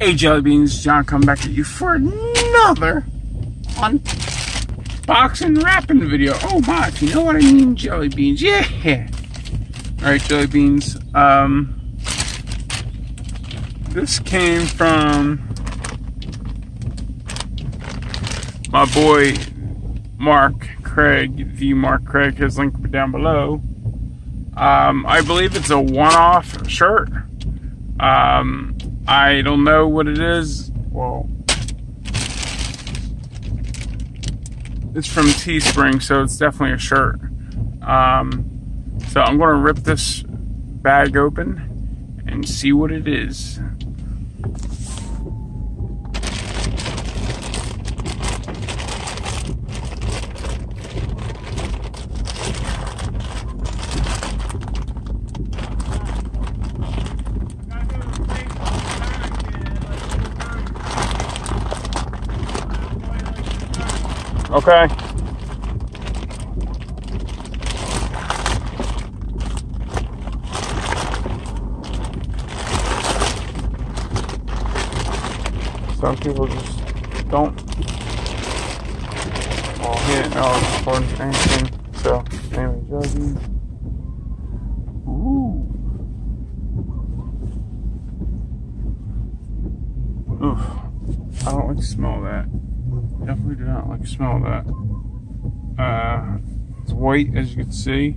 Hey Jelly Beans, John coming back at you for another unboxing wrapping video. Oh my, you know what I mean, Jelly Beans, yeah. Alright, Jelly Beans, um, this came from my boy Mark Craig, the Mark Craig, his link down below. Um, I believe it's a one-off shirt. Um, I don't know what it is. Well, it's from Teespring, so it's definitely a shirt. Um, so I'm going to rip this bag open and see what it is. Okay. Some people just don't. Well, he didn't know I was recording anything. So, anyway, Juggy. Ooh. Oof. I don't like to smell that. Definitely do not like the smell of that. Uh, it's white, as you can see.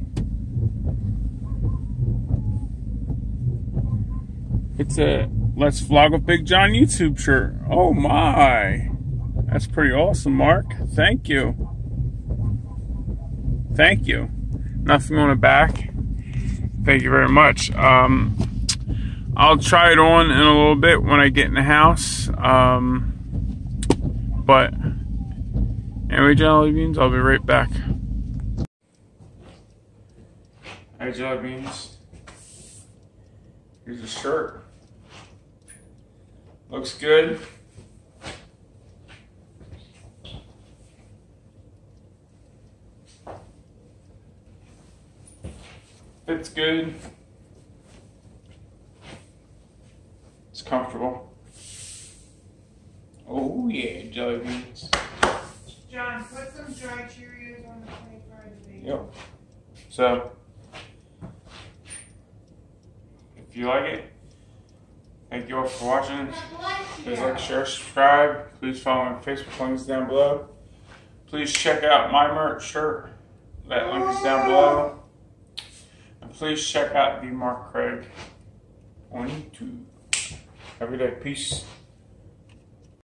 It's a Let's Vlog with Big John YouTube shirt. Oh my. That's pretty awesome, Mark. Thank you. Thank you. Nothing on the back. Thank you very much. Um, I'll try it on in a little bit when I get in the house. Um, but anyway, jelly beans, I'll be right back. Hey, jelly beans. Here's a shirt. Looks good. Fits good. It's comfortable. Oh yeah, jelly beans. John, put some dry Cheerios on the plate for the baby. Yep. So, if you like it, thank you all for watching. Please like, share, subscribe. Please follow my Facebook links down below. Please check out my merch shirt. That link is down below. And please check out the Mark Craig on YouTube. Every day. Peace.